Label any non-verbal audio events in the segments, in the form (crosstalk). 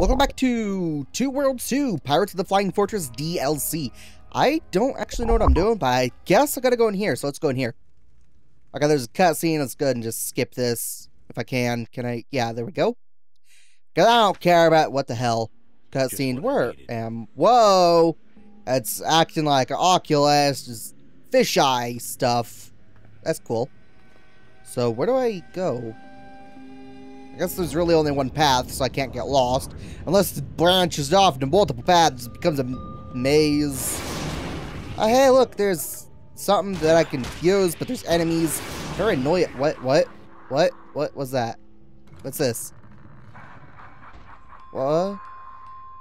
Welcome back to Two Worlds 2 Pirates of the Flying Fortress DLC. I don't actually know what I'm doing, but I guess I gotta go in here, so let's go in here. Okay, there's a cutscene. Let's go ahead and just skip this if I can. Can I? Yeah, there we go. Because I don't care about what the hell cutscene were. Um, whoa! It's acting like an Oculus, just fisheye stuff. That's cool. So, where do I go? I guess there's really only one path, so I can't get lost. Unless it branches off into multiple paths, it becomes a maze. Oh, hey, look, there's something that I can use, but there's enemies. Very annoying. What? What? What? What was that? What's this? What?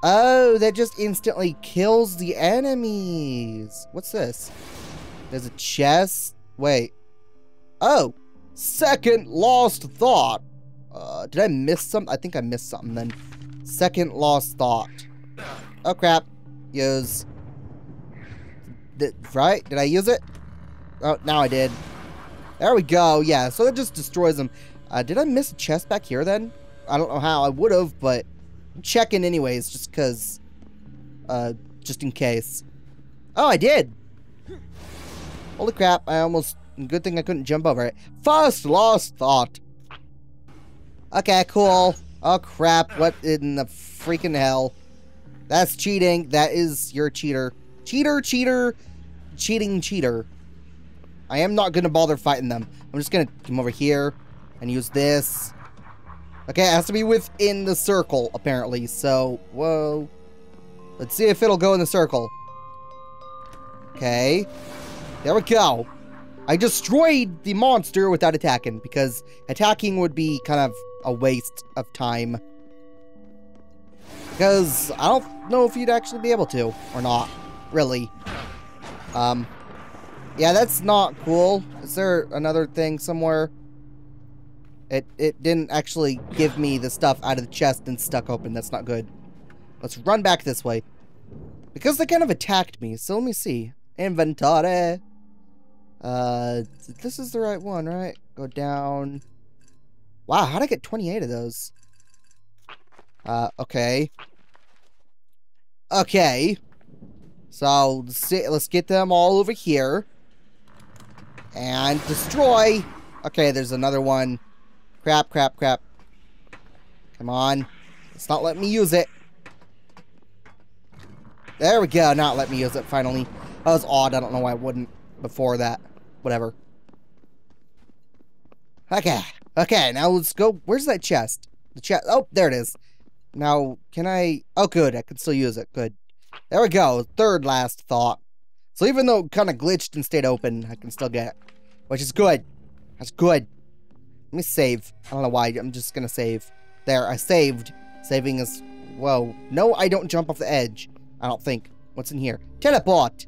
Oh, that just instantly kills the enemies. What's this? There's a chest. Wait. Oh, second lost thought. Uh, did I miss some? I think I missed something then. Second lost thought. Oh crap. Use. Did, right? Did I use it? Oh, now I did. There we go. Yeah, so it just destroys them. Uh, did I miss a chest back here then? I don't know how. I would have, but I'm checking anyways, just because. Uh, just in case. Oh, I did! Holy crap, I almost... Good thing I couldn't jump over it. First lost thought. Okay, cool. Oh crap, what in the freaking hell? That's cheating. That is your cheater. Cheater, cheater, cheating, cheater. I am not going to bother fighting them. I'm just going to come over here and use this. Okay, it has to be within the circle, apparently. So, whoa. Let's see if it'll go in the circle. Okay. There we go. I destroyed the monster without attacking, because attacking would be kind of a waste of time. Because I don't know if you'd actually be able to, or not, really. Um, yeah, that's not cool. Is there another thing somewhere? It, it didn't actually give me the stuff out of the chest and stuck open. That's not good. Let's run back this way. Because they kind of attacked me, so let me see. Inventory. Uh, this is the right one, right? Go down. Wow, how'd I get 28 of those? Uh, okay. Okay. So, let's get them all over here. And destroy. Okay, there's another one. Crap, crap, crap. Come on. It's not letting me use it. There we go. Not let me use it, finally. That was odd. I don't know why I wouldn't before that. Whatever. Okay. Okay, now let's go. Where's that chest? The chest. Oh, there it is. Now, can I... Oh, good. I can still use it. Good. There we go. Third last thought. So even though it kind of glitched and stayed open, I can still get it. Which is good. That's good. Let me save. I don't know why. I'm just to save. There, I saved. Saving is... Whoa. No, I don't jump off the edge. I don't think. What's in here? Teleport!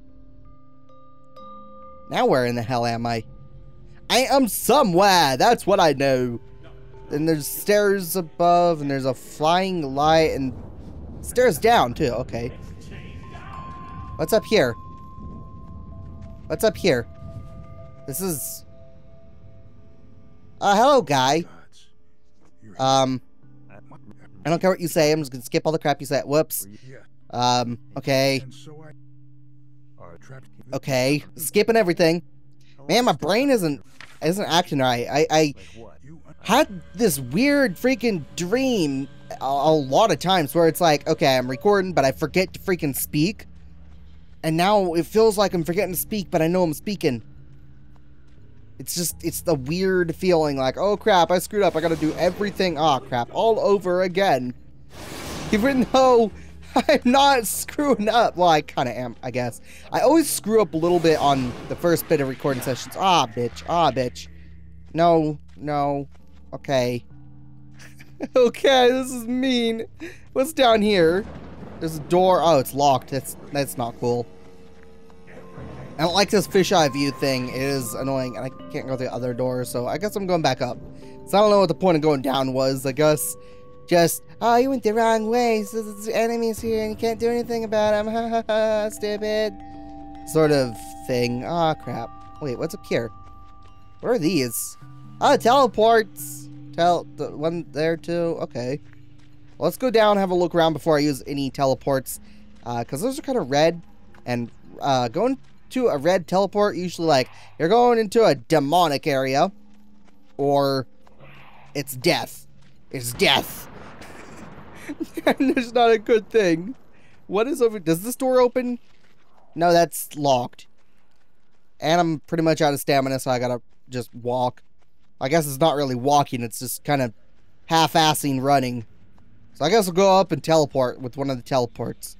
Now where in the hell am I? I am somewhere. That's what I know. And there's stairs above, and there's a flying light, and stairs down, too. Okay. What's up here? What's up here? This is... Uh, hello, guy. Um, I don't care what you say. I'm just gonna skip all the crap you said. Whoops. Um, okay. Okay. Skipping everything. Man, my brain isn't isn't acting right. I, I had this weird freaking dream a, a lot of times where it's like, okay, I'm recording, but I forget to freaking speak. And now it feels like I'm forgetting to speak, but I know I'm speaking. It's just, it's the weird feeling like, oh crap, I screwed up. I gotta do everything, oh crap, all over again. (laughs) Even though (laughs) I'm not screwing up. Well, I kind of am, I guess. I always screw up a little bit on the first bit of recording sessions. Ah, bitch. Ah, bitch. No. No. Okay. (laughs) okay, this is mean. What's down here? There's a door. Oh, it's locked. That's that's not cool. I don't like this fisheye view thing. It is annoying, and I can't go through the other door, so I guess I'm going back up. So I don't know what the point of going down was. I guess just, oh, you went the wrong way, so there's enemies here and you can't do anything about them, (laughs) ha ha ha, stupid. Sort of thing. Ah, oh, crap. Wait, what's up here? What are these? Oh, teleports! Tell, the one there too, okay. let's go down and have a look around before I use any teleports. Because uh, those are kind of red. And uh, going to a red teleport, usually like, you're going into a demonic area. Or it's death. It's death. (laughs) and it's not a good thing. What is over... Does this door open? No, that's locked. And I'm pretty much out of stamina, so I gotta just walk. I guess it's not really walking, it's just kind of half-assing running. So I guess I'll go up and teleport with one of the teleports.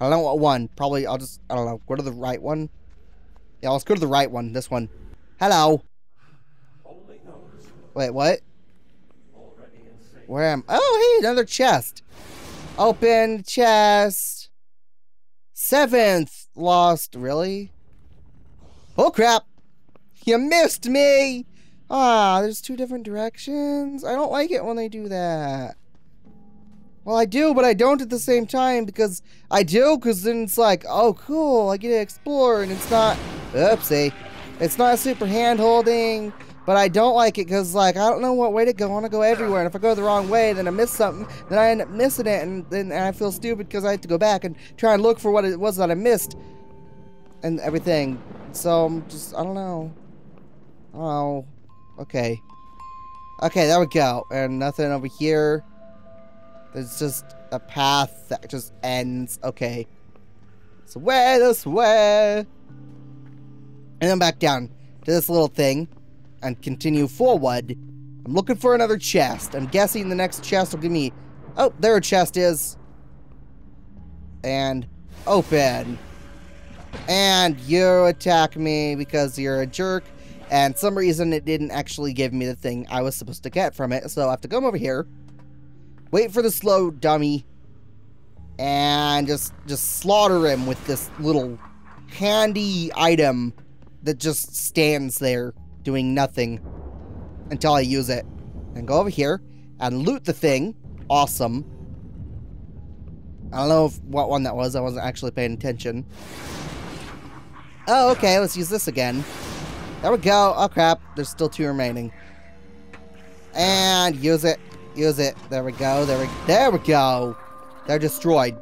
I don't know what one. Probably, I'll just, I don't know, go to the right one. Yeah, let's go to the right one. This one. Hello. Wait, what? Where am Oh, hey, another chest. Open chest. Seventh lost. Really? Oh, crap. You missed me. Ah, there's two different directions. I don't like it when they do that. Well, I do, but I don't at the same time because I do because then it's like, oh, cool, I get to explore and it's not, oopsie, it's not super hand-holding, but I don't like it because, like, I don't know what way to go. I want to go everywhere, and if I go the wrong way, then I miss something, then I end up missing it, and then I feel stupid because I have to go back and try and look for what it was that I missed and everything. So, I'm just, I don't know. Oh, okay. Okay, there we go. And nothing over here. There's just a path that just ends. Okay. So where this way? And then back down to this little thing and continue forward. I'm looking for another chest. I'm guessing the next chest will give me... Oh, there a chest is. And open. And you attack me because you're a jerk. And some reason it didn't actually give me the thing I was supposed to get from it. So I have to come over here. Wait for the slow dummy. And just, just slaughter him with this little handy item that just stands there doing nothing until I use it. And go over here and loot the thing. Awesome. I don't know if, what one that was. I wasn't actually paying attention. Oh, okay. Let's use this again. There we go. Oh, crap. There's still two remaining. And use it. Use it. There we go. There we, there we go. They're destroyed.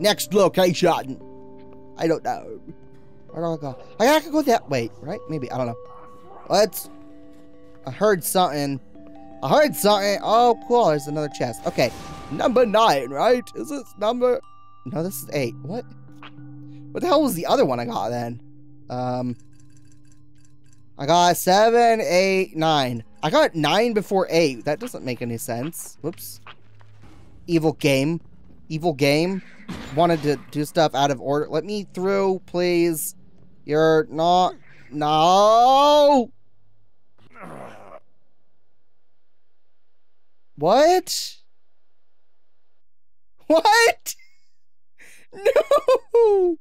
Next location. I don't know. Where do I go? I gotta go that way, right? Maybe. I don't know. Let's... I heard something. I heard something. Oh, cool. There's another chest. Okay. Number nine, right? Is this number... No, this is eight. What? What the hell was the other one I got then? Um... I got seven, eight, nine. I got nine before eight. That doesn't make any sense. Whoops. Evil game. Evil game. Wanted to do stuff out of order. Let me through, please. You're not... No! What? What? (laughs) No!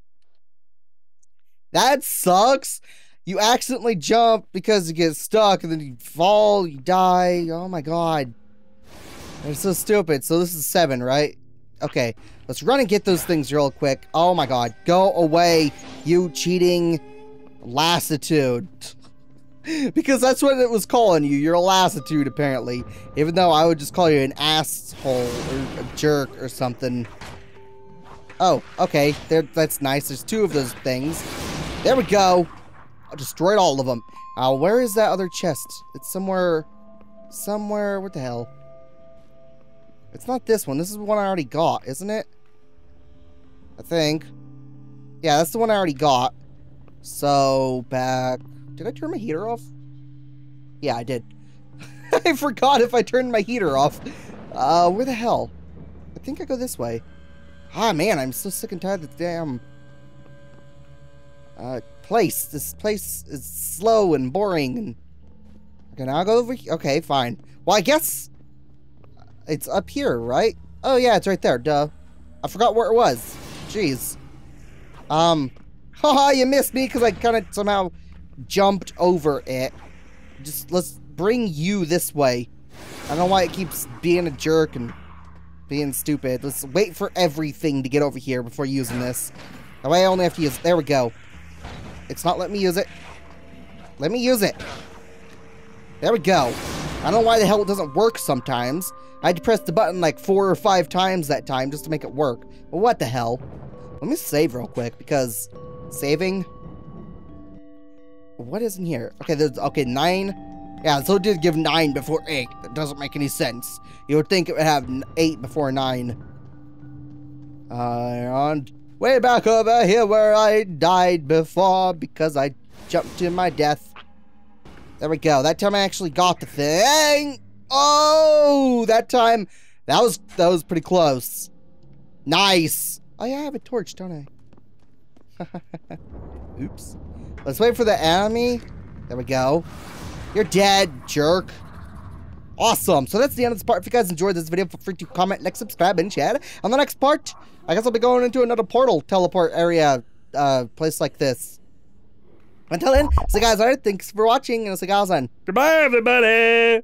That sucks. You accidentally jump because you get stuck and then you fall, you die. Oh my god. It's so stupid. So this is seven, right? Okay. Let's run and get those things real quick. Oh my god. Go away, you cheating lassitude. (laughs) because that's what it was calling you. You're a lassitude, apparently. Even though I would just call you an asshole or a jerk or something. Oh, okay. There, that's nice. There's two of those things. There we go. I destroyed all of them. Uh, where is that other chest? It's somewhere... Somewhere... What the hell? It's not this one. This is the one I already got, isn't it? I think. Yeah, that's the one I already got. So, back... Did I turn my heater off? Yeah, I did. (laughs) I forgot if I turned my heater off. Uh, where the hell? I think I go this way. Ah, man, I'm so sick and tired of the damn... Uh, place. This place is slow and boring. And okay, now I'll go over here. Okay, fine. Well, I guess it's up here, right? Oh yeah, it's right there. Duh. I forgot where it was. Jeez. Um. (laughs) Haha, you missed me because I kind of somehow jumped over it. Just let's bring you this way. I don't know why it keeps being a jerk and being stupid. Let's wait for everything to get over here before using this. That way I only have to use... There we go. It's not letting me use it. Let me use it. There we go. I don't know why the hell it doesn't work sometimes. I had to press the button like four or five times that time just to make it work. But what the hell? Let me save real quick because saving. What is in here? Okay, there's okay nine. Yeah, so it did give nine before eight. That doesn't make any sense. You would think it would have eight before nine. Uh, on way back over here where I died before because I jumped to my death. There we go. That time I actually got the thing. Oh, that time that was that was pretty close. Nice. Oh yeah, I have a torch, don't I? (laughs) Oops. Let's wait for the enemy. There we go. You're dead, jerk. Awesome. So that's the end of this part. If you guys enjoyed this video, feel free to comment, like, subscribe, and share. On the next part, I guess I'll be going into another portal teleport area, uh, place like this. Until then, so guys, alright, thanks for watching, and the guys on. Goodbye, everybody.